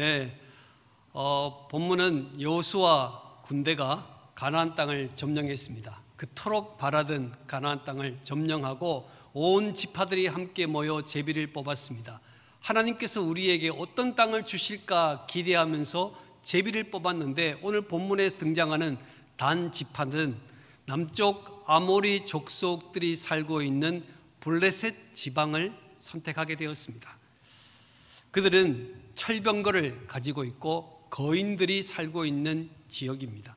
네, 어, 본문은 여호수아 군대가 가나안 땅을 점령했습니다. 그토록 바라던 가나안 땅을 점령하고 온 지파들이 함께 모여 제비를 뽑았습니다. 하나님께서 우리에게 어떤 땅을 주실까 기대하면서 제비를 뽑았는데 오늘 본문에 등장하는 단 지파는 남쪽 아모리 족속들이 살고 있는 블레셋 지방을 선택하게 되었습니다. 그들은 철병거를 가지고 있고 거인들이 살고 있는 지역입니다.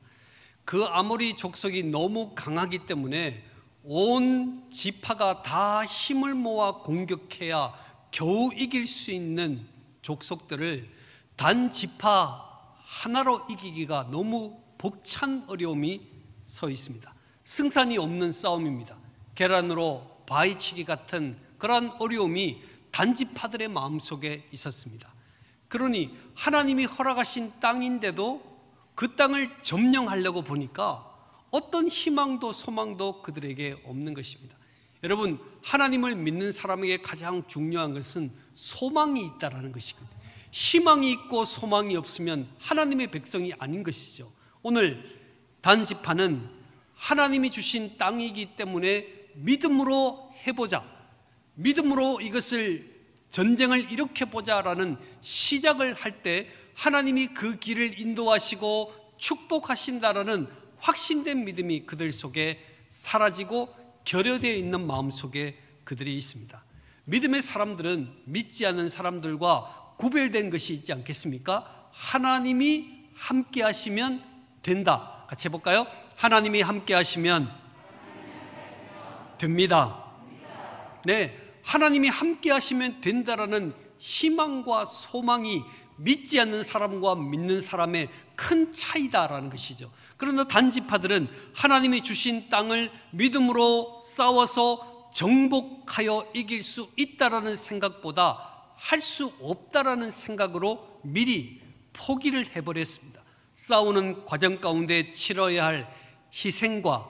그 아모리 족속이 너무 강하기 때문에 온 지파가 다 힘을 모아 공격해야 겨우 이길 수 있는 족속들을 단 지파 하나로 이기기가 너무 벅찬 어려움이 서 있습니다. 승산이 없는 싸움입니다. 계란으로 바위치기 같은 그러한 어려움이 단지파들의 마음속에 있었습니다. 그러니 하나님이 허락하신 땅인데도 그 땅을 점령하려고 보니까 어떤 희망도 소망도 그들에게 없는 것입니다. 여러분, 하나님을 믿는 사람에게 가장 중요한 것은 소망이 있다라는 것이거든요. 희망이 있고 소망이 없으면 하나님의 백성이 아닌 것이죠. 오늘 단지파는 하나님이 주신 땅이기 때문에 믿음으로 해보자. 믿음으로 이것을 전쟁을 일으켜 보자라는 시작을 할 때 하나님이 그 길을 인도하시고 축복하신다라는 확신된 믿음이 그들 속에 사라지고 결여되어 있는 마음 속에 그들이 있습니다. 믿음의 사람들은 믿지 않는 사람들과 구별된 것이 있지 않겠습니까? 하나님이 함께 하시면 된다. 같이 해볼까요? 하나님이 함께 하시면 됩니다. 네. 하나님이 함께 하시면 된다라는 희망과 소망이 믿지 않는 사람과 믿는 사람의 큰 차이다라는 것이죠. 그러나 단지파들은 하나님이 주신 땅을 믿음으로 싸워서 정복하여 이길 수 있다라는 생각보다 할 수 없다라는 생각으로 미리 포기를 해버렸습니다. 싸우는 과정 가운데 치러야 할 희생과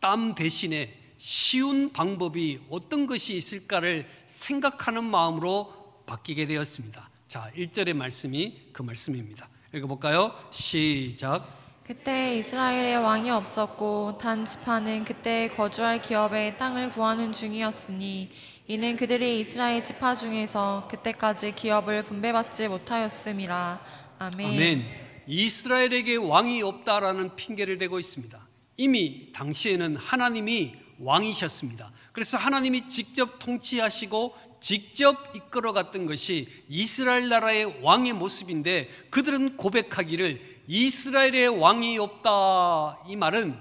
땀 대신에 쉬운 방법이 어떤 것이 있을까를 생각하는 마음으로 바뀌게 되었습니다. 자, 1절의 말씀이 그 말씀입니다. 읽어볼까요? 시작. 그때 이스라엘에 왕이 없었고 단 지파는 그때 거주할 기업의 땅을 구하는 중이었으니 이는 그들이 이스라엘 지파 중에서 그때까지 기업을 분배받지 못하였음이라. 아멘. 아멘. 이스라엘에게 왕이 없다라는 핑계를 대고 있습니다. 이미 당시에는 하나님이 왕이셨습니다. 그래서 하나님이 직접 통치하시고 직접 이끌어갔던 것이 이스라엘 나라의 왕의 모습인데 그들은 고백하기를 이스라엘의 왕이 없다 이 말은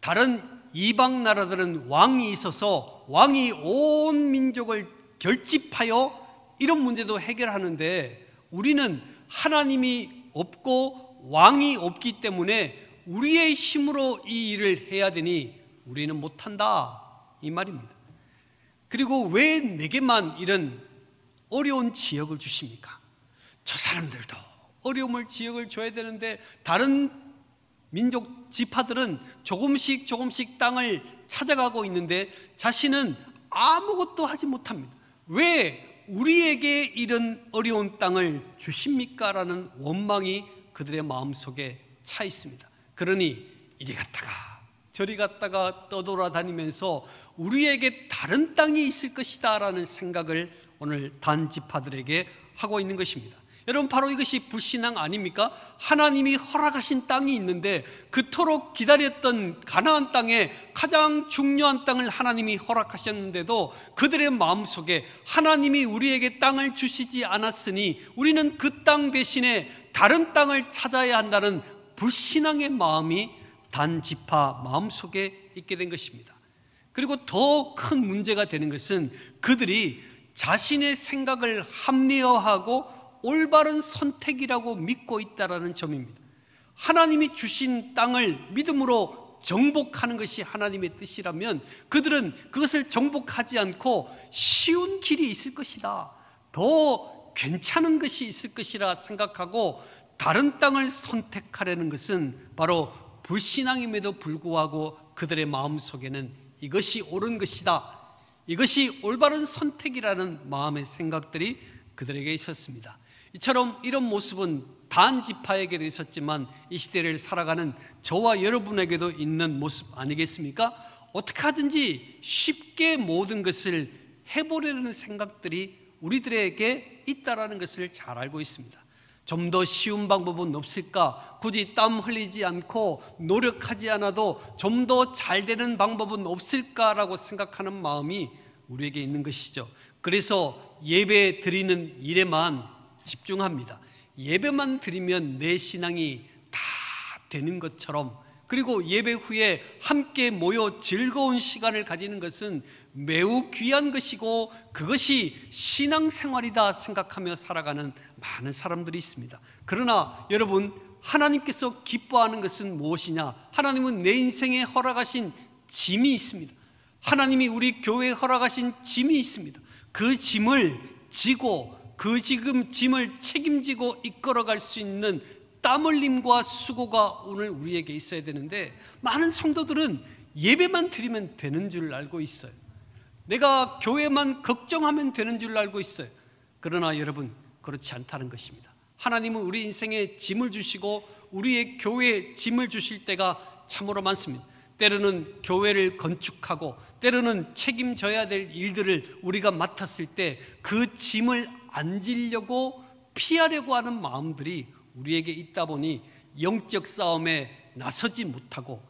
다른 이방 나라들은 왕이 있어서 왕이 온 민족을 결집하여 이런 문제도 해결하는데 우리는 하나님이 없고 왕이 없기 때문에 우리의 힘으로 이 일을 해야 되니 우리는 못한다. 이 말입니다. 그리고 왜 내게만 이런 어려운 지역을 주십니까? 저 사람들도 어려움을 지역을 줘야 되는데 다른 민족 지파들은 조금씩 조금씩 땅을 찾아가고 있는데 자신은 아무것도 하지 못합니다. 왜 우리에게 이런 어려운 땅을 주십니까? 라는 원망이 그들의 마음속에 차 있습니다. 그러니 이리 갔다가 저리 갔다가 떠돌아다니면서 우리에게 다른 땅이 있을 것이다라는 생각을 오늘 단지파들에게 하고 있는 것입니다. 여러분 바로 이것이 불신앙 아닙니까? 하나님이 허락하신 땅이 있는데 그토록 기다렸던 가나안 땅에 가장 중요한 땅을 하나님이 허락하셨는데도 그들의 마음속에 하나님이 우리에게 땅을 주시지 않았으니 우리는 그 땅 대신에 다른 땅을 찾아야 한다는 불신앙의 마음이 단지파 마음속에 있게 된 것입니다. 그리고 더 큰 문제가 되는 것은 그들이 자신의 생각을 합리화하고 올바른 선택이라고 믿고 있다라는 점입니다. 하나님이 주신 땅을 믿음으로 정복하는 것이 하나님의 뜻이라면 그들은 그것을 정복하지 않고 쉬운 길이 있을 것이다. 더 괜찮은 것이 있을 것이라 생각하고 다른 땅을 선택하려는 것은 바로 불신앙임에도 불구하고 그들의 마음 속에는 이것이 옳은 것이다. 이것이 올바른 선택이라는 마음의 생각들이 그들에게 있었습니다. 이처럼 이런 모습은 단 지파에게도 있었지만 이 시대를 살아가는 저와 여러분에게도 있는 모습 아니겠습니까? 어떻게 하든지 쉽게 모든 것을 해보려는 생각들이 우리들에게 있다라는 것을 잘 알고 있습니다. 좀 더 쉬운 방법은 없을까? 굳이 땀 흘리지 않고 노력하지 않아도 좀 더 잘 되는 방법은 없을까라고 생각하는 마음이 우리에게 있는 것이죠. 그래서 예배 드리는 일에만 집중합니다. 예배만 드리면 내 신앙이 다 되는 것처럼 그리고 예배 후에 함께 모여 즐거운 시간을 가지는 것은 매우 귀한 것이고 그것이 신앙생활이다 생각하며 살아가는 많은 사람들이 있습니다. 그러나 여러분 하나님께서 기뻐하는 것은 무엇이냐? 하나님은 내 인생에 허락하신 짐이 있습니다. 하나님이 우리 교회에 허락하신 짐이 있습니다. 그 짐을 지고 그 지금 짐을 책임지고 이끌어갈 수 있는 땀 흘림과 수고가 오늘 우리에게 있어야 되는데 많은 성도들은 예배만 드리면 되는 줄 알고 있어요. 내가 교회만 걱정하면 되는 줄 알고 있어요. 그러나 여러분 그렇지 않다는 것입니다. 하나님은 우리 인생에 짐을 주시고 우리의 교회에 짐을 주실 때가 참으로 많습니다. 때로는 교회를 건축하고 때로는 책임져야 될 일들을 우리가 맡았을 때 그 짐을 안 지려고 피하려고 하는 마음들이 우리에게 있다 보니 영적 싸움에 나서지 못하고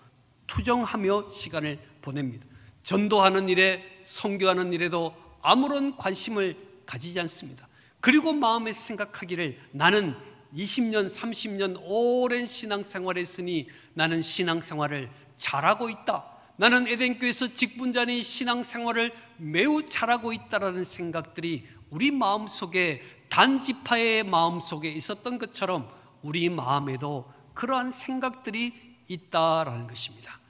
투정하며 시간을 보냅니다. 전도하는 일에 성교하는 일에도 아무런 관심을 가지지 않습니다. 그리고 마음에 생각하기를 나는 20년, 30년 오랜 신앙생활을 했으니 나는 신앙생활을 잘하고 있다. 나는 에덴교에서 직분자니 신앙생활을 매우 잘하고 있다라는 생각들이 우리 마음 속에 단지파의 마음 속에 있었던 것처럼 우리 마음에도 그러한 생각들이 있다라는 것입니다.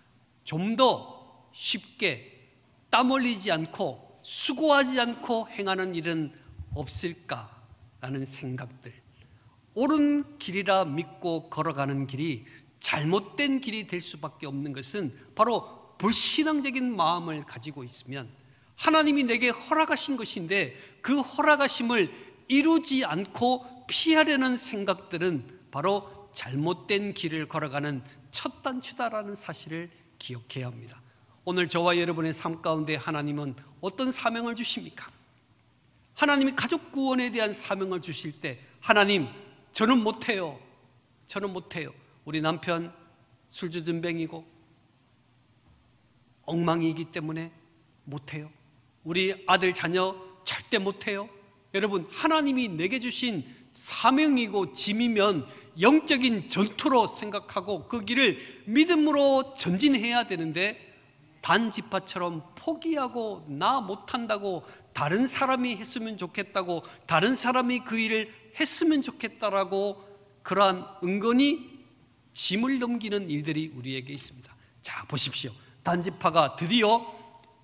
좀 더 쉽게 땀 흘리지 않고 수고하지 않고 행하는 일은 없을까라는 생각들. 옳은 길이라 믿고 걸어가는 길이 잘못된 길이 될 수밖에 없는 것은 바로 불신앙적인 마음을 가지고 있으면 하나님이 내게 허락하신 것인데 그 허락하심을 이루지 않고 피하려는 생각들은 바로 잘못된 길을 걸어가는 첫 단추다라는 사실을 기억해야 합니다. 오늘 저와 여러분의 삶 가운데 하나님은 어떤 사명을 주십니까? 하나님이 가족 구원에 대한 사명을 주실 때 하나님 저는 못해요. 저는 못해요. 우리 남편 술주전뱅이고 엉망이기 때문에 못해요. 우리 아들 자녀 절대 못해요. 여러분 하나님이 내게 주신 사명이고 짐이면 영적인 전투로 생각하고 그 길을 믿음으로 전진해야 되는데 단지파처럼 포기하고 나 못한다고 다른 사람이 했으면 좋겠다고 다른 사람이 그 일을 했으면 좋겠다라고 그러한 은근히 짐을 넘기는 일들이 우리에게 있습니다. 자, 보십시오. 단지파가 드디어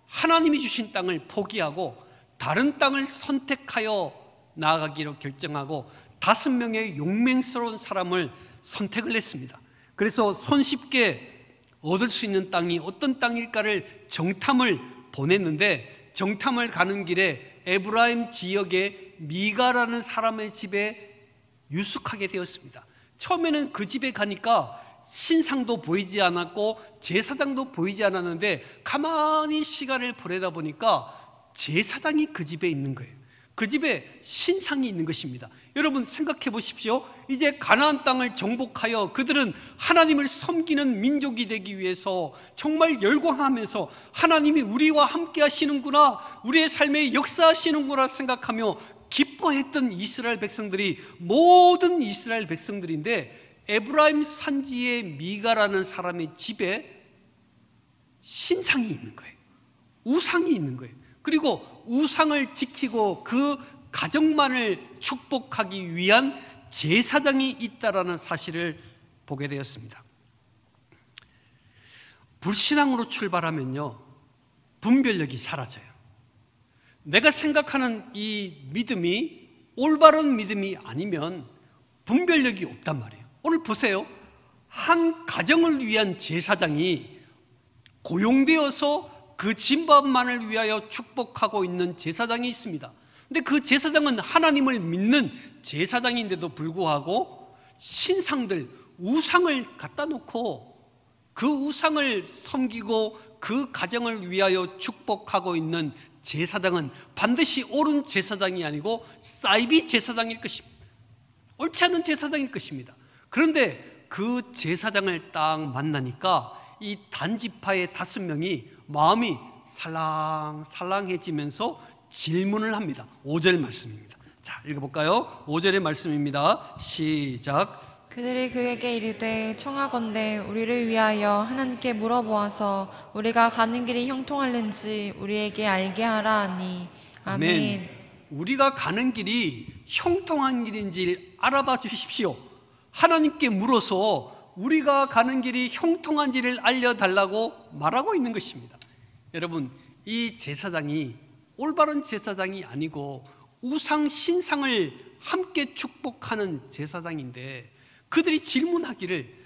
하나님이 주신 땅을 포기하고 다른 땅을 선택하여 나아가기로 결정하고 다섯 명의 용맹스러운 사람을 선택을 했습니다. 그래서 손쉽게 얻을 수 있는 땅이 어떤 땅일까를 정탐을 보냈는데 정탐을 가는 길에 에브라임 지역의 미가라는 사람의 집에 유숙하게 되었습니다. 처음에는 그 집에 가니까 신상도 보이지 않았고 제사장도 보이지 않았는데 가만히 시간을 보내다 보니까 제사장이 그 집에 있는 거예요. 그 집에 신상이 있는 것입니다. 여러분 생각해 보십시오. 이제 가나안 땅을 정복하여 그들은 하나님을 섬기는 민족이 되기 위해서 정말 열광하면서 하나님이 우리와 함께 하시는구나. 우리의 삶에 역사하시는구나 생각하며 기뻐했던 이스라엘 백성들이 모든 이스라엘 백성들인데 에브라임 산지의 미가라는 사람의 집에 신상이 있는 거예요. 우상이 있는 거예요. 그리고 우상을 지키고 그 가정만을 축복하기 위한 제사장이 있다라는 사실을 보게 되었습니다. 불신앙으로 출발하면요, 분별력이 사라져요. 내가 생각하는 이 믿음이 올바른 믿음이 아니면 분별력이 없단 말이에요. 오늘 보세요. 한 가정을 위한 제사장이 고용되어서 그 진밥만을 위하여 축복하고 있는 제사장이 있습니다. 근데 그 제사장은 하나님을 믿는 제사장인데도 불구하고 신상들, 우상을 갖다 놓고 그 우상을 섬기고 그 가정을 위하여 축복하고 있는 제사장은 반드시 옳은 제사장이 아니고 사이비 제사장일 것입니다. 옳지 않은 제사장일 것입니다. 그런데 그 제사장을 딱 만나니까 이 단지파의 다섯 명이 마음이 살랑살랑해지면서 질문을 합니다. 5절 말씀입니다. 자, 읽어볼까요? 5절의 말씀입니다. 시작. 그들이 그에게 이르되 청하건대 우리를 위하여 하나님께 물어보아서 우리가 가는 길이 형통할는지 우리에게 알게 하라 하니 아멘. 우리가 가는 길이 형통한 길인지 알아봐 주십시오. 하나님께 물어서 우리가 가는 길이 형통한지를 알려달라고 말하고 있는 것입니다. 여러분, 이 제사장이 올바른 제사장이 아니고 우상 신상을 함께 축복하는 제사장인데 그들이 질문하기를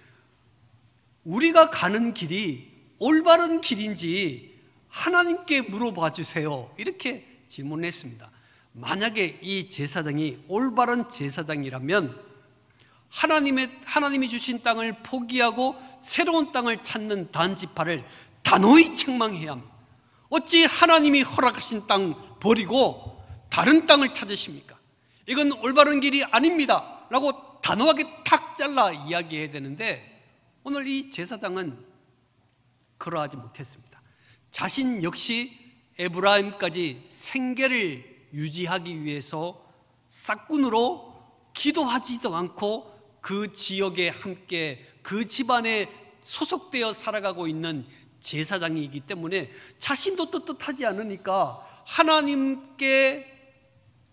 우리가 가는 길이 올바른 길인지 하나님께 물어봐 주세요. 이렇게 질문했습니다. 만약에 이 제사장이 올바른 제사장이라면 하나님의 하나님이 주신 땅을 포기하고 새로운 땅을 찾는 단지파를 단호히 책망해야 합니다. 어찌 하나님이 허락하신 땅 버리고 다른 땅을 찾으십니까? 이건 올바른 길이 아닙니다. 라고 단호하게 탁 잘라 이야기해야 되는데 오늘 이 제사장은 그러하지 못했습니다. 자신 역시 에브라임까지 생계를 유지하기 위해서 싹군으로 기도하지도 않고 그 지역에 함께 그 집안에 소속되어 살아가고 있는 제사장이기 때문에 자신도 떳떳하지 않으니까 하나님께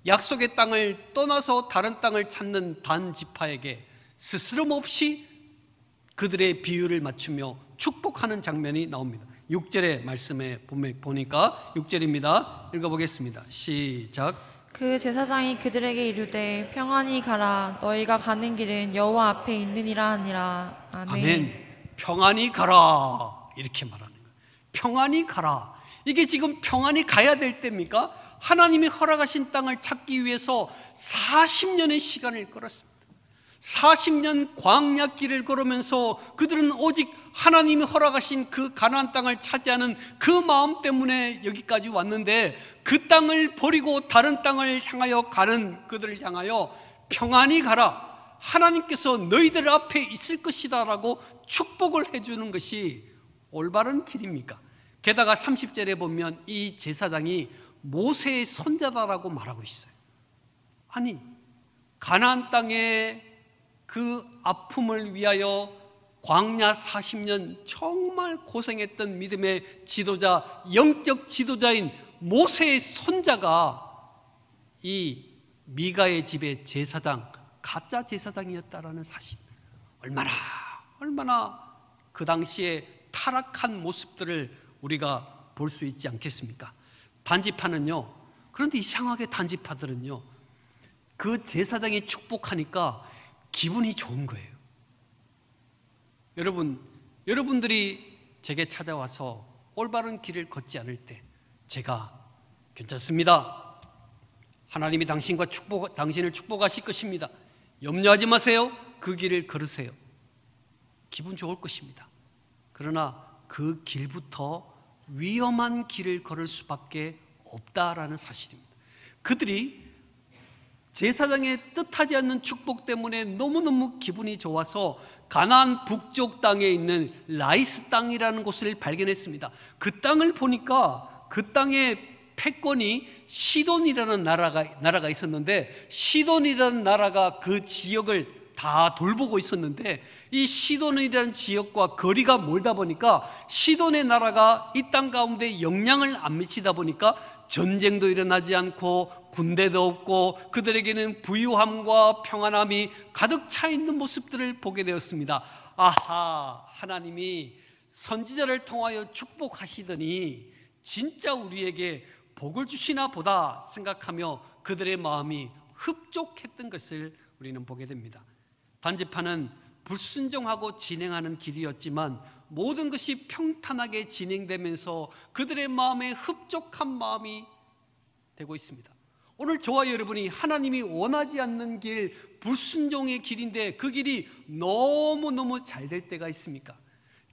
약속의 땅을 떠나서 다른 땅을 찾는 단 지파에게 스스럼 없이 그들의 비유를 맞추며 축복하는 장면이 나옵니다. 6절의 말씀에 보니까 6절입니다. 읽어보겠습니다. 시작. 그 제사장이 그들에게 이르되 평안히 가라 너희가 가는 길은 여호와 앞에 있느니라 하니라 아멘. 아멘. 평안히 가라 이렇게 말하는 거예요. 평안히 가라. 이게 지금 평안히 가야 될 때입니까? 하나님이 허락하신 땅을 찾기 위해서 40년의 시간을 끌었습니다. 40년 광야 길을 걸으면서 그들은 오직 하나님이 허락하신 그 가나안 땅을 차지하는 그 마음 때문에 여기까지 왔는데 그 땅을 버리고 다른 땅을 향하여 가는 그들을 향하여 평안히 가라. 하나님께서 너희들 앞에 있을 것이다라고 축복을 해주는 것이 올바른 길입니까? 게다가 30절에 보면 이 제사장이 모세의 손자다라고 말하고 있어요. 아니, 가나안 땅에 그 아픔을 위하여 광야 40년 정말 고생했던 믿음의 지도자, 영적 지도자인 모세의 손자가 이 미가의 집의 제사장, 가짜 제사장이었다라는 사실. 얼마나, 얼마나 그 당시에 타락한 모습들을 우리가 볼 수 있지 않겠습니까? 단지파는요. 그런데 이상하게 단지파들은요. 그 제사장이 축복하니까 기분이 좋은 거예요. 여러분, 여러분들이 제게 찾아와서 올바른 길을 걷지 않을 때 제가 괜찮습니다. 하나님이 당신과 축복, 당신을 축복하실 것입니다. 염려하지 마세요. 그 길을 걸으세요. 기분 좋을 것입니다. 그러나 그 길부터 위험한 길을 걸을 수밖에 없다라는 사실입니다. 그들이 제사장의 뜻하지 않는 축복 때문에 너무너무 기분이 좋아서 가나안 북쪽 땅에 있는 라이스 땅이라는 곳을 발견했습니다. 그 땅을 보니까 그 땅의 패권이 시돈이라는 나라가 나라가 있었는데 시돈이라는 나라가 그 지역을 다 돌보고 있었는데 이 시돈이라는 지역과 거리가 멀다 보니까 시돈의 나라가 이 땅 가운데 영향을 안 미치다 보니까 전쟁도 일어나지 않고 군대도 없고 그들에게는 부유함과 평안함이 가득 차 있는 모습들을 보게 되었습니다. 아하, 하나님이 선지자를 통하여 축복하시더니 진짜 우리에게 복을 주시나 보다 생각하며 그들의 마음이 흡족했던 것을 우리는 보게 됩니다. 단지파는 불순종하고 진행하는 길이었지만 모든 것이 평탄하게 진행되면서 그들의 마음에 흡족한 마음이 되고 있습니다. 오늘 저와 여러분이 하나님이 원하지 않는 길, 불순종의 길인데 그 길이 너무너무 잘 될 때가 있습니까?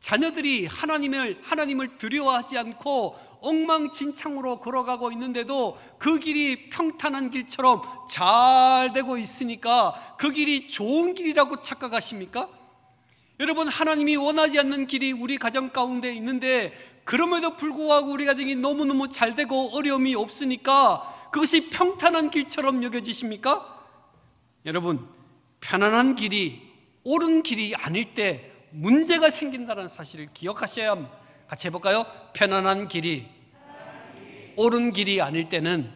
자녀들이 하나님을 하나님을 두려워하지 않고 엉망진창으로 걸어가고 있는데도 그 길이 평탄한 길처럼 잘 되고 있으니까 그 길이 좋은 길이라고 착각하십니까? 여러분 하나님이 원하지 않는 길이 우리 가정 가운데 있는데 그럼에도 불구하고 우리 가정이 너무너무 잘 되고 어려움이 없으니까 그것이 평탄한 길처럼 여겨지십니까? 여러분 편안한 길이 옳은 길이 아닐 때 문제가 생긴다는 사실을 기억하셔야 합니다. 같이 해볼까요? 편안한 길이 옳은 길이 아닐 때는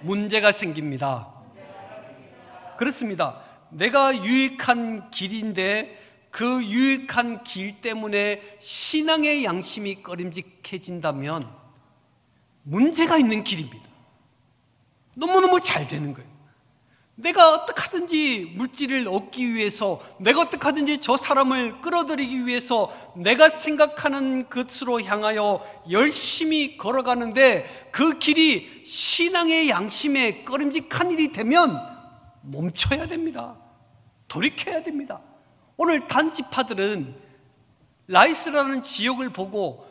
문제가 생깁니다. 그렇습니다. 내가 유익한 길인데 그 유익한 길 때문에 신앙의 양심이 꺼림직해진다면 문제가 있는 길입니다. 너무너무 잘 되는 거예요. 내가 어떻게 하든지 물질을 얻기 위해서 내가 어떻게 하든지 저 사람을 끌어들이기 위해서 내가 생각하는 것으로 향하여 열심히 걸어가는데 그 길이 신앙의 양심에 꺼림직한 일이 되면 멈춰야 됩니다. 돌이켜야 됩니다. 오늘 단지파들은 라이스라는 지역을 보고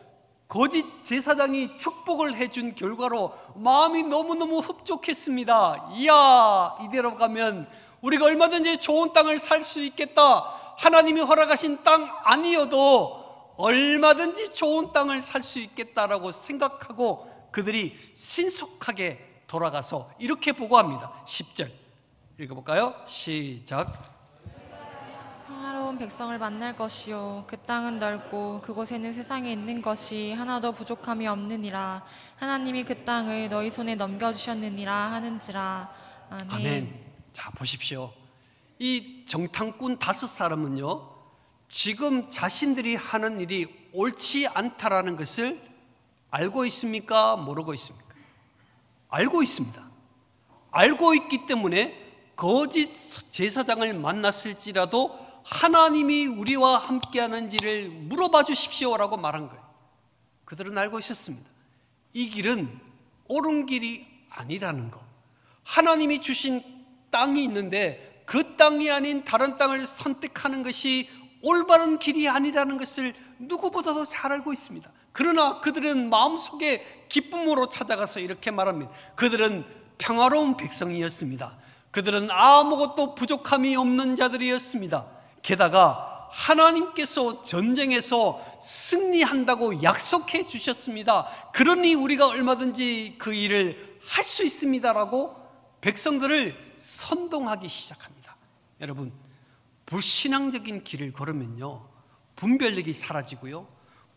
거짓 제사장이 축복을 해준 결과로 마음이 너무너무 흡족했습니다. 이야, 이대로 가면 우리가 얼마든지 좋은 땅을 살 수 있겠다. 하나님이 허락하신 땅 아니어도 얼마든지 좋은 땅을 살 수 있겠다라고 생각하고 그들이 신속하게 돌아가서 이렇게 보고합니다. 10절. 읽어볼까요? 시작. 평화로운 백성을 만날 것이요 그 땅은 넓고 그곳에는 세상에 있는 것이 하나도 부족함이 없느니라 하나님이 그 땅을 너희 손에 넘겨 주셨느니라 하는지라 아멘. 아멘. 자, 보십시오. 이 정탐꾼 다섯 사람은요, 지금 자신들이 하는 일이 옳지 않다라는 것을 알고 있습니까? 모르고 있습니까? 알고 있습니다. 알고 있기 때문에 거짓 제사장을 만났을지라도 하나님이 우리와 함께하는지를 물어봐 주십시오라고 말한 거예요. 그들은 알고 있었습니다. 이 길은 옳은 길이 아니라는 거. 하나님이 주신 땅이 있는데 그 땅이 아닌 다른 땅을 선택하는 것이 올바른 길이 아니라는 것을 누구보다도 잘 알고 있습니다. 그러나 그들은 마음속에 기쁨으로 찾아가서 이렇게 말합니다. 그들은 평화로운 백성이었습니다. 그들은 아무것도 부족함이 없는 자들이었습니다. 게다가 하나님께서 전쟁에서 승리한다고 약속해 주셨습니다. 그러니 우리가 얼마든지 그 일을 할 수 있습니다라고 백성들을 선동하기 시작합니다. 여러분, 불신앙적인 길을 걸으면요. 분별력이 사라지고요.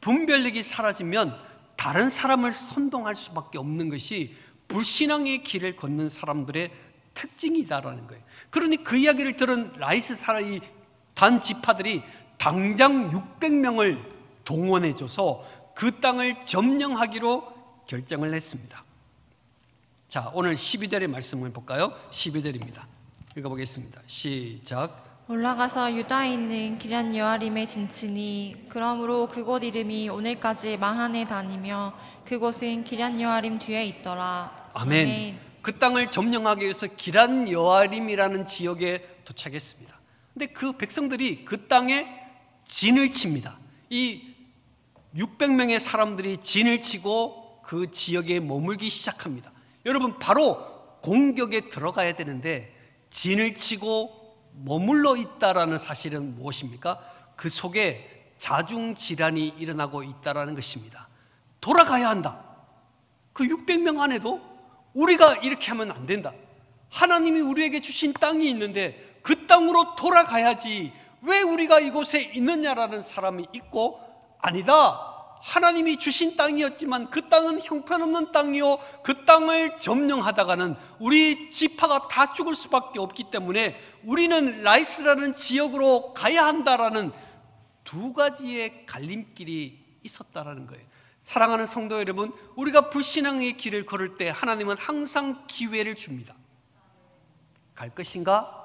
분별력이 사라지면 다른 사람을 선동할 수밖에 없는 것이 불신앙의 길을 걷는 사람들의 특징이다라는 거예요. 그러니 그 이야기를 들은 라이스 사라이 단 지파들이 당장 600명을 동원해줘서 그 땅을 점령하기로 결정을 했습니다. 자, 오늘 12절의 말씀을 볼까요? 12절입니다. 읽어보겠습니다. 시작. 올라가서 유다에 있는 기란 여아림에 진치니 그러므로 그곳 이름이 오늘까지 마한에 다니며 그곳은 기란 여아림 뒤에 있더라. 아멘. 그 땅을 점령하기 위해서 기란 여아림이라는 지역에 도착했습니다. 근데 그 백성들이 그 땅에 진을 칩니다. 이 600명의 사람들이 진을 치고 그 지역에 머물기 시작합니다. 여러분, 바로 공격에 들어가야 되는데 진을 치고 머물러 있다라는 사실은 무엇입니까? 그 속에 자중 질환이 일어나고 있다라는 것입니다. 돌아가야 한다. 그 600명 안에도 우리가 이렇게 하면 안 된다. 하나님이 우리에게 주신 땅이 있는데 그 땅으로 돌아가야지 왜 우리가 이곳에 있느냐라는 사람이 있고 아니다. 하나님이 주신 땅이었지만 그 땅은 형편없는 땅이요. 그 땅을 점령하다가는 우리 지파가 다 죽을 수밖에 없기 때문에 우리는 라이스라는 지역으로 가야 한다라는 두 가지의 갈림길이 있었다라는 거예요. 사랑하는 성도 여러분, 우리가 불신앙의 길을 걸을 때 하나님은 항상 기회를 줍니다. 갈 것인가?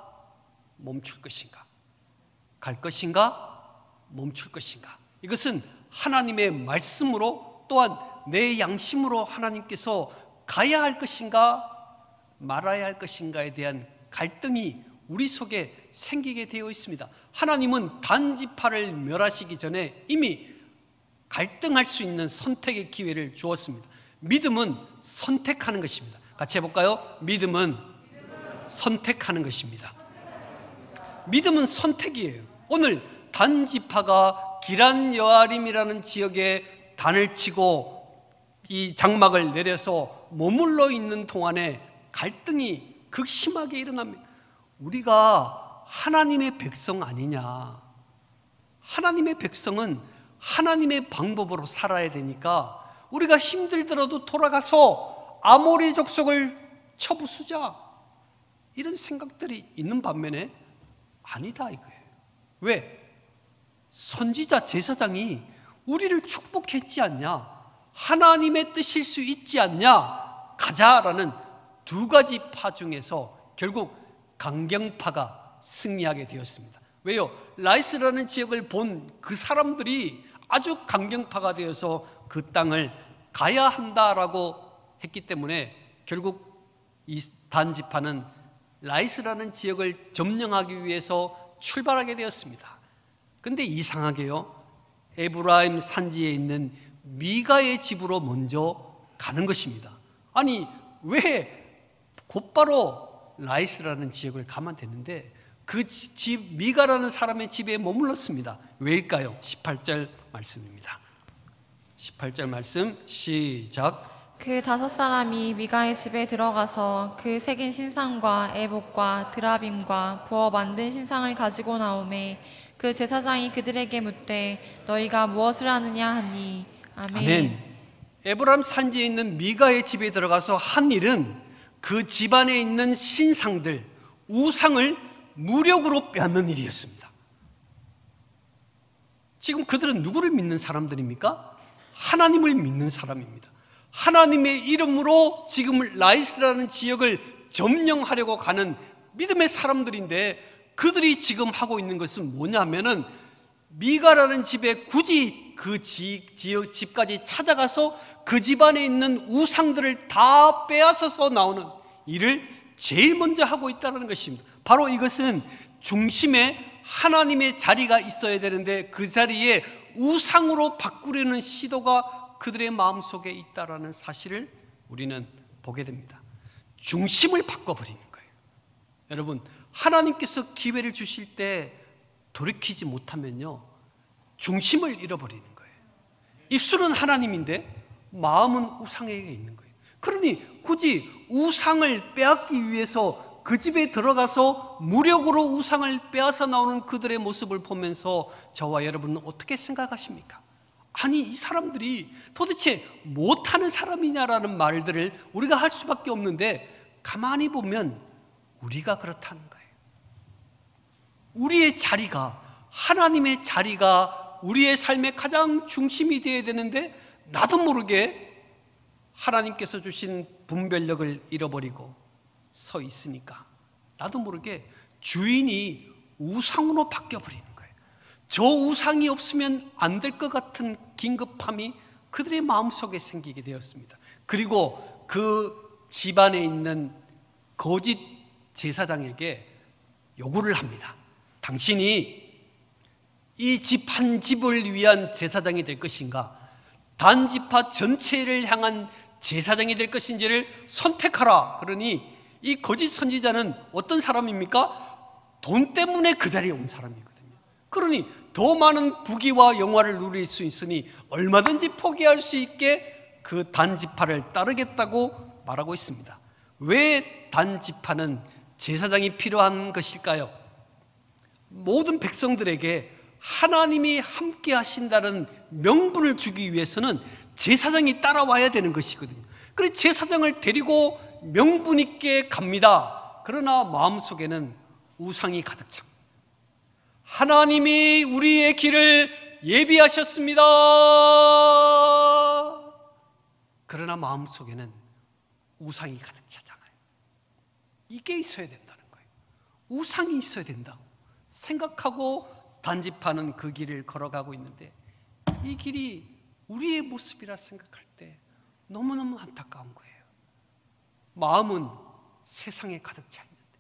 멈출 것인가? 갈 것인가? 멈출 것인가? 이것은 하나님의 말씀으로 또한 내 양심으로 하나님께서 가야 할 것인가 말아야 할 것인가에 대한 갈등이 우리 속에 생기게 되어 있습니다. 하나님은 단지파를 멸하시기 전에 이미 갈등할 수 있는 선택의 기회를 주었습니다. 믿음은 선택하는 것입니다. 같이 해볼까요? 믿음은 선택하는 것입니다. 믿음은 선택이에요. 오늘 단지파가 기란 여아림이라는 지역에 단을 치고 이 장막을 내려서 머물러 있는 동안에 갈등이 극심하게 일어납니다. 우리가 하나님의 백성 아니냐. 하나님의 백성은 하나님의 방법으로 살아야 되니까 우리가 힘들더라도 돌아가서 아모리 족속을 쳐부수자. 이런 생각들이 있는 반면에 아니다 이거예요. 왜? 선지자 제사장이 우리를 축복했지 않냐? 하나님의 뜻일 수 있지 않냐? 가자라는 두 가지 파 중에서 결국 강경파가 승리하게 되었습니다. 왜요? 라이스라는 지역을 본 그 사람들이 아주 강경파가 되어서 그 땅을 가야 한다라고 했기 때문에 결국 이 단지파는 라이스라는 지역을 점령하기 위해서 출발하게 되었습니다. 근데 이상하게요. 에브라임 산지에 있는 미가의 집으로 먼저 가는 것입니다. 아니, 왜 곧바로 라이스라는 지역을 가면 되는데 그 집 미가라는 사람의 집에 머물렀습니다. 왜일까요? 18절 말씀입니다. 18절 말씀 시작. 그 다섯 사람이 미가의 집에 들어가서 그 새긴 신상과 애복과 드라빔과 부어 만든 신상을 가지고 나오매 그 제사장이 그들에게 묻되 너희가 무엇을 하느냐 하니 아멘. 아멘. 에브람 산지에 있는 미가의 집에 들어가서 한 일은 그 집안에 있는 신상들, 우상을 무력으로 빼앗는 일이었습니다. 지금 그들은 누구를 믿는 사람들입니까? 하나님을 믿는 사람입니다. 하나님의 이름으로 지금 라이스라는 지역을 점령하려고 가는 믿음의 사람들인데 그들이 지금 하고 있는 것은 뭐냐면은 미가라는 집에 굳이 그 지, 지역 집까지 찾아가서 그 집안에 있는 우상들을 다 빼앗아서 나오는 일을 제일 먼저 하고 있다는 것입니다. 바로 이것은 중심에 하나님의 자리가 있어야 되는데 그 자리에 우상으로 바꾸려는 시도가 그들의 마음속에 있다라는 사실을 우리는 보게 됩니다. 중심을 바꿔버리는 거예요. 여러분, 하나님께서 기회를 주실 때 돌이키지 못하면요. 중심을 잃어버리는 거예요. 입술은 하나님인데 마음은 우상에게 있는 거예요. 그러니 굳이 우상을 빼앗기 위해서 그 집에 들어가서 무력으로 우상을 빼앗아 나오는 그들의 모습을 보면서 저와 여러분은 어떻게 생각하십니까? 아니, 이 사람들이 도대체 못하는 사람이냐라는 말들을 우리가 할 수밖에 없는데 가만히 보면 우리가 그렇다는 거예요. 우리의 자리가, 하나님의 자리가 우리의 삶의 가장 중심이 되어야 되는데 나도 모르게 하나님께서 주신 분별력을 잃어버리고 서 있으니까 나도 모르게 주인이 우상으로 바뀌어 버리는 거예요. 저 우상이 없으면 안 될 것 같은 긴급함이 그들의 마음속에 생기게 되었습니다. 그리고 그 집안에 있는 거짓 제사장에게 요구를 합니다. 당신이 이 집 한 집을 위한 제사장이 될 것인가? 단지파 전체를 향한 제사장이 될 것인지를 선택하라. 그러니 이 거짓 선지자는 어떤 사람입니까? 돈 때문에 그 자리에 온 사람이거든요. 그러니 더 많은 부귀와 영화를 누릴 수 있으니 얼마든지 포기할 수 있게 그 단지파를 따르겠다고 말하고 있습니다. 왜 단지파는 제사장이 필요한 것일까요? 모든 백성들에게 하나님이 함께 하신다는 명분을 주기 위해서는 제사장이 따라와야 되는 것이거든요. 그래서 제사장을 데리고 명분 있게 갑니다. 그러나 마음속에는 우상이 가득 찹니다. 하나님이 우리의 길을 예비하셨습니다. 그러나 마음속에는 우상이 가득 차잖아요. 이게 있어야 된다는 거예요. 우상이 있어야 된다고 생각하고 단집하는 그 길을 걸어가고 있는데 이 길이 우리의 모습이라 생각할 때 너무너무 안타까운 거예요. 마음은 세상에 가득 차 있는데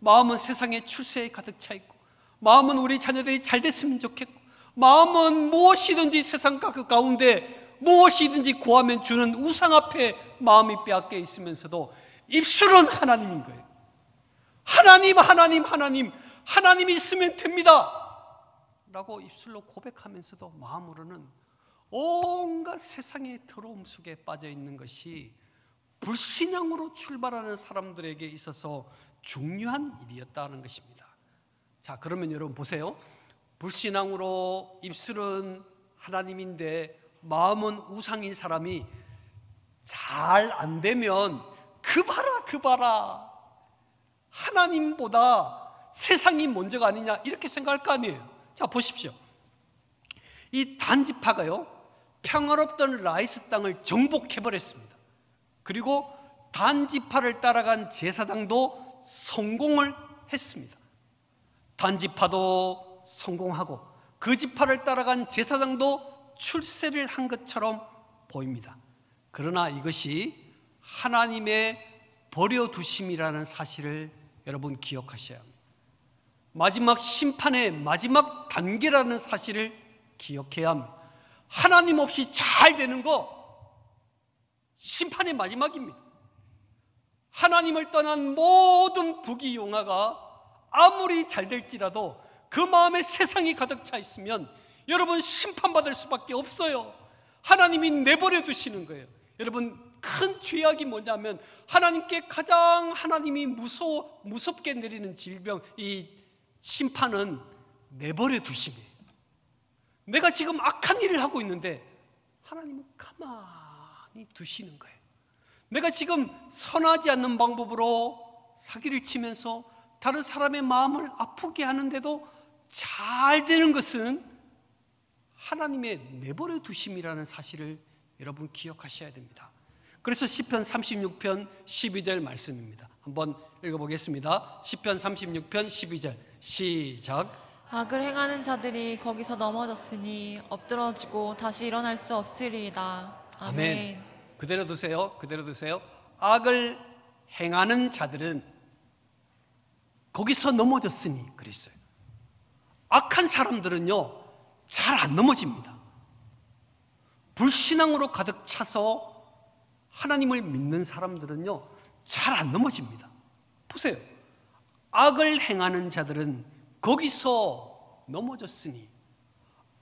마음은 세상의 추세에 가득 차 있고 마음은 우리 자녀들이 잘 됐으면 좋겠고 마음은 무엇이든지 세상 그 가운데 무엇이든지 구하면 주는 우상 앞에 마음이 빼앗겨 있으면서도 입술은 하나님인 거예요. 하나님, 하나님, 하나님, 하나님이 있으면 됩니다. 라고 입술로 고백하면서도 마음으로는 온갖 세상의 더러움 속에 빠져 있는 것이 불신앙으로 출발하는 사람들에게 있어서 중요한 일이었다는 것입니다. 자, 그러면 여러분 보세요. 불신앙으로 입술은 하나님인데 마음은 우상인 사람이 잘 안 되면 그 봐라, 그 봐라. 하나님보다 세상이 먼저가 아니냐 이렇게 생각할 거 아니에요. 자, 보십시오. 이 단지파가요, 평화롭던 라이스 땅을 정복해 버렸습니다. 그리고 단지파를 따라간 제사장도 성공을 했습니다. 단지파도 성공하고 그 지파를 따라간 제사장도 출세를 한 것처럼 보입니다. 그러나 이것이 하나님의 버려두심이라는 사실을 여러분 기억하셔야 합니다. 마지막 심판의 마지막 단계라는 사실을 기억해야 합니다. 하나님 없이 잘 되는 거 심판의 마지막입니다. 하나님을 떠난 모든 부귀 용화가 아무리 잘 될지라도 그 마음에 세상이 가득 차 있으면 여러분 심판받을 수밖에 없어요. 하나님이 내버려 두시는 거예요. 여러분 큰 죄악이 뭐냐면 하나님께 가장 하나님이 무서 무섭게 내리는 질병 이 심판은 내버려 두심이에요. 내가 지금 악한 일을 하고 있는데 하나님은 가만히 두시는 거예요. 내가 지금 선하지 않는 방법으로 사기를 치면서 다른 사람의 마음을 아프게 하는데도 잘 되는 것은 하나님의 내버려 두심이라는 사실을 여러분 기억하셔야 됩니다. 그래서 시편 36편 12절 말씀입니다. 한번 읽어보겠습니다. 시편 36편 12절 시작. 악을 행하는 자들이 거기서 넘어졌으니 엎드러지고 다시 일어날 수 없으리이다. 아멘. 아멘. 그대로 두세요. 그대로 두세요. 악을 행하는 자들은 거기서 넘어졌으니 그랬어요. 악한 사람들은요, 잘 안 넘어집니다. 불신앙으로 가득 차서 하나님을 믿는 사람들은요, 잘 안 넘어집니다. 보세요. 악을 행하는 자들은 거기서 넘어졌으니,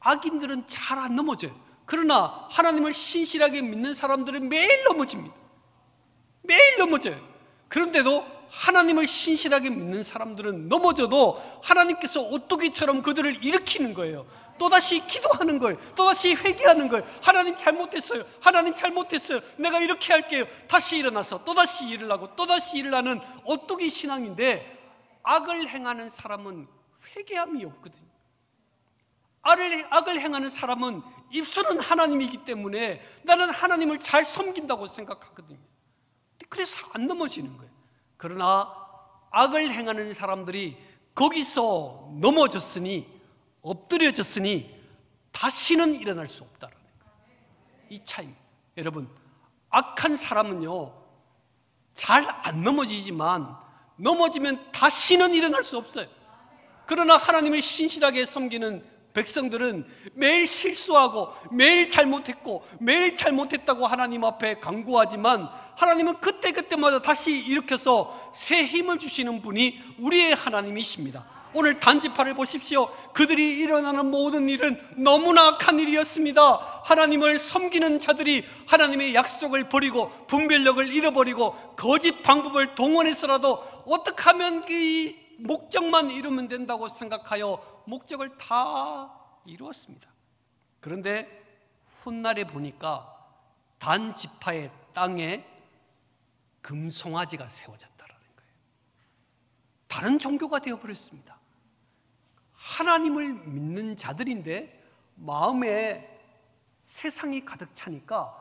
악인들은 잘 안 넘어져요. 그러나 하나님을 신실하게 믿는 사람들은 매일 넘어집니다. 매일 넘어져요. 그런데도 하나님을 신실하게 믿는 사람들은 넘어져도 하나님께서 오뚜기처럼 그들을 일으키는 거예요. 또다시 기도하는 거예요. 또다시 회개하는 거예요. 하나님 잘못했어요. 하나님 잘못했어요. 내가 이렇게 할게요. 다시 일어나서 또다시 일을 하고 또다시 일을 하는 오뚜기 신앙인데 악을 행하는 사람은 회개함이 없거든요. 악을, 악을 행하는 사람은 입술은 하나님이기 때문에 나는 하나님을 잘 섬긴다고 생각하거든요. 그래서 안 넘어지는 거예요. 그러나 악을 행하는 사람들이 거기서 넘어졌으니 엎드려졌으니 다시는 일어날 수 없다라는 거예요. 이 차이입니다. 여러분, 악한 사람은요, 잘 안 넘어지지만 넘어지면 다시는 일어날 수 없어요. 그러나 하나님을 신실하게 섬기는 백성들은 매일 실수하고 매일 잘못했고 매일 잘못했다고 하나님 앞에 강구하지만 하나님은 그때그때마다 다시 일으켜서 새 힘을 주시는 분이 우리의 하나님이십니다. 오늘 단지파를 보십시오. 그들이 일어나는 모든 일은 너무나 악한 일이었습니다. 하나님을 섬기는 자들이 하나님의 약속을 버리고 분별력을 잃어버리고 거짓 방법을 동원해서라도 어떻게 하면 이 목적만 이루면 된다고 생각하여 목적을 다 이루었습니다. 그런데 훗날에 보니까 단 지파의 땅에 금송아지가 세워졌다라는 거예요. 다른 종교가 되어 버렸습니다. 하나님을 믿는 자들인데 마음에 세상이 가득 차니까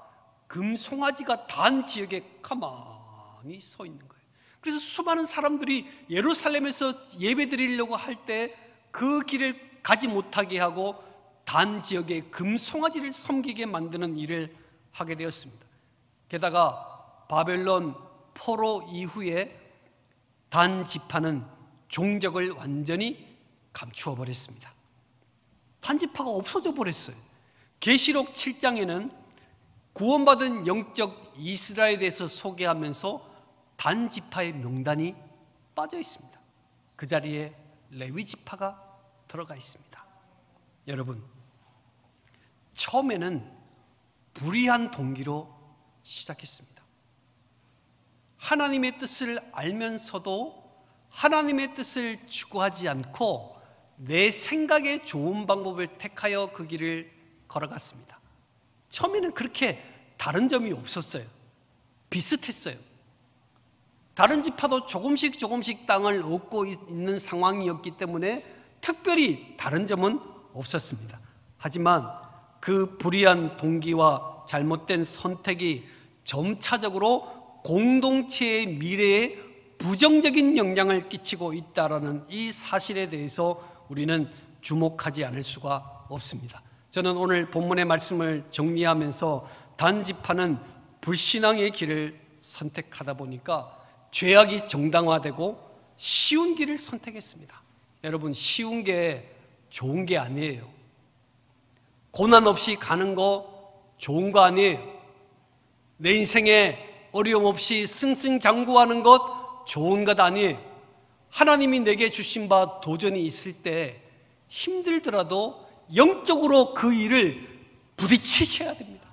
금송아지가 단 지역에 가만히 서 있는 거예요. 그래서 수많은 사람들이 예루살렘에서 예배 드리려고 할 때 그 길을 가지 못하게 하고 단 지역에 금송아지를 섬기게 만드는 일을 하게 되었습니다. 게다가 바벨론 포로 이후에 단 지파는 종적을 완전히 감추어 버렸습니다. 단 지파가 없어져 버렸어요. 계시록 7장에는 구원받은 영적 이스라엘에 대해서 소개하면서 단 지파의 명단이 빠져 있습니다. 그 자리에 레위 지파가 들어가 있습니다. 여러분, 처음에는 불의한 동기로 시작했습니다. 하나님의 뜻을 알면서도 하나님의 뜻을 추구하지 않고 내 생각에 좋은 방법을 택하여 그 길을 걸어갔습니다. 처음에는 그렇게 다른 점이 없었어요. 비슷했어요. 다른 지파도 조금씩 조금씩 땅을 얻고 있는 상황이었기 때문에 특별히 다른 점은 없었습니다. 하지만 그 불의한 동기와 잘못된 선택이 점차적으로 공동체의 미래에 부정적인 영향을 끼치고 있다라는 이 사실에 대해서 우리는 주목하지 않을 수가 없습니다. 저는 오늘 본문의 말씀을 정리하면서 단지파는 불신앙의 길을 선택하다 보니까 죄악이 정당화되고 쉬운 길을 선택했습니다. 여러분, 쉬운 게 좋은 게 아니에요. 고난 없이 가는 거 좋은 거 아니에요. 내 인생에 어려움 없이 승승장구하는 것 좋은 것 아니에요. 하나님이 내게 주신 바 도전이 있을 때 힘들더라도 영적으로 그 일을 부딪히셔야 됩니다.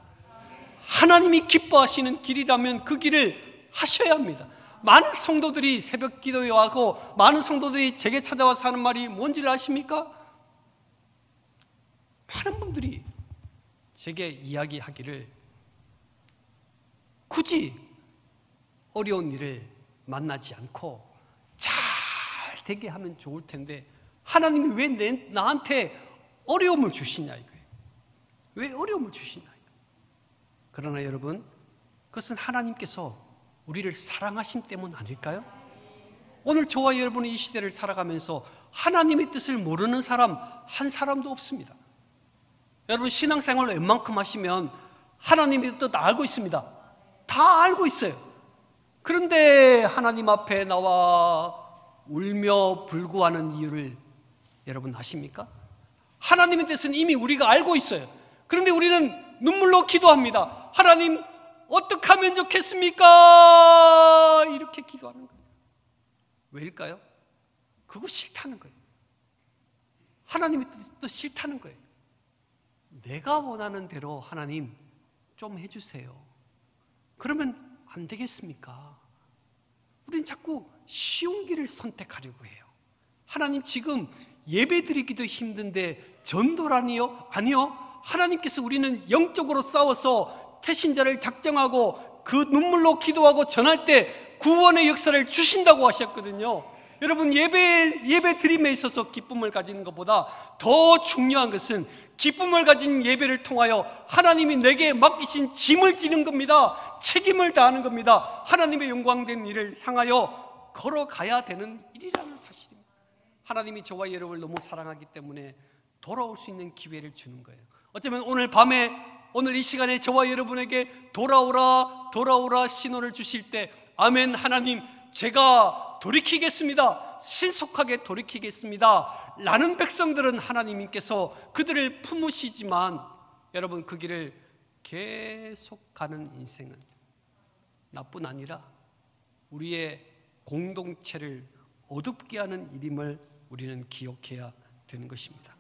하나님이 기뻐하시는 길이라면 그 길을 하셔야 합니다. 많은 성도들이 새벽 기도에 와고 많은 성도들이 제게 찾아와서 하는 말이 뭔지를 아십니까? 많은 분들이 제게 이야기하기를 굳이 어려운 일을 만나지 않고 잘 되게 하면 좋을 텐데 하나님이 왜 내, 나한테 어려움을 주시냐 이거예요. 왜 어려움을 주시냐. 그러나 여러분 그것은 하나님께서 우리를 사랑하심 때문 아닐까요? 오늘 저와 여러분이 이 시대를 살아가면서 하나님의 뜻을 모르는 사람 한 사람도 없습니다. 여러분 신앙생활을 웬만큼 하시면 하나님의 뜻 알고 있습니다. 다 알고 있어요. 그런데 하나님 앞에 나와 울며 불구하는 이유를 여러분 아십니까? 하나님의 뜻은 이미 우리가 알고 있어요. 그런데 우리는 눈물로 기도합니다. 하나님, 어떻게 하면 좋겠습니까? 이렇게 기도하는 거예요. 왜일까요? 그거 싫다는 거예요. 하나님의 뜻도 싫다는 거예요. 내가 원하는 대로 하나님 좀 해주세요. 그러면 안 되겠습니까? 우린 자꾸 쉬운 길을 선택하려고 해요. 하나님 지금 예배 드리기도 힘든데 전도라니요? 아니요. 하나님께서 우리는 영적으로 싸워서 태신자를 작정하고 그 눈물로 기도하고 전할 때 구원의 역사를 주신다고 하셨거든요. 여러분 예배 예배 드림에 있어서 기쁨을 가지는 것보다 더 중요한 것은 기쁨을 가진 예배를 통하여 하나님이 내게 맡기신 짐을 지는 겁니다. 책임을 다하는 겁니다. 하나님의 영광된 일을 향하여 걸어가야 되는 일이라는 사실입니다. 하나님이 저와 여러분을 너무 사랑하기 때문에 돌아올 수 있는 기회를 주는 거예요. 어쩌면 오늘 밤에 오늘 이 시간에 저와 여러분에게 돌아오라 돌아오라 신호를 주실 때 아멘 하나님 제가 돌이키겠습니다. 신속하게 돌이키겠습니다. 라는 백성들은 하나님께서 그들을 품으시지만 여러분 그 길을 계속 가는 인생은 나뿐 아니라 우리의 공동체를 어둡게 하는 일임을 우리는 기억해야 되는 것입니다.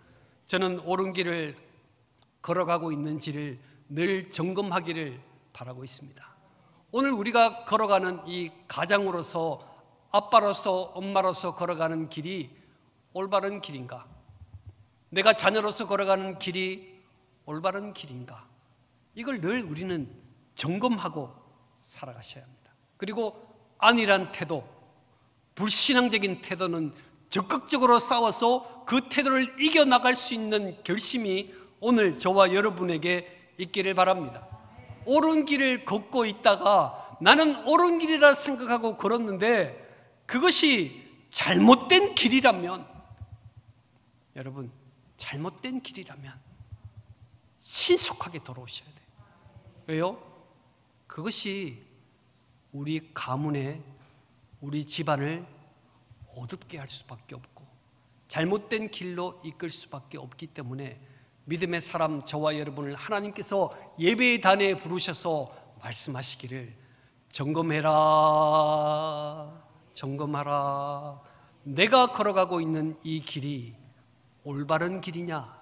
저는 옳은 길을 걸어가고 있는지를 늘 점검하기를 바라고 있습니다. 오늘 우리가 걸어가는 이 가장으로서 아빠로서 엄마로서 걸어가는 길이 올바른 길인가? 내가 자녀로서 걸어가는 길이 올바른 길인가? 이걸 늘 우리는 점검하고 살아가셔야 합니다. 그리고 아니란 태도, 불신앙적인 태도는 적극적으로 싸워서 그 태도를 이겨나갈 수 있는 결심이 오늘 저와 여러분에게 있기를 바랍니다. 옳은 길을 걷고 있다가 나는 옳은 길이라 생각하고 걸었는데 그것이 잘못된 길이라면 여러분 잘못된 길이라면 신속하게 돌아오셔야 돼요. 왜요? 그것이 우리 가문에 우리 집안을 어둡게 할 수밖에 없고 잘못된 길로 이끌 수밖에 없기 때문에 믿음의 사람 저와 여러분을 하나님께서 예배의 단에 부르셔서 말씀하시기를 점검해라 점검하라 내가 걸어가고 있는 이 길이 올바른 길이냐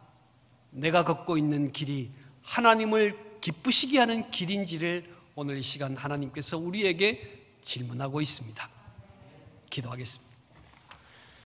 내가 걷고 있는 길이 하나님을 기쁘시게 하는 길인지를 오늘 이 시간 하나님께서 우리에게 질문하고 있습니다. 기도하겠습니다.